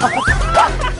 Ha ha ha!